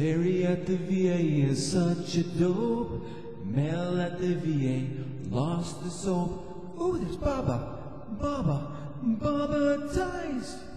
Perry at the VA is such a dope. Mel at the VA lost the soap. Ooh, there's Baba. Baba. Baba Tice.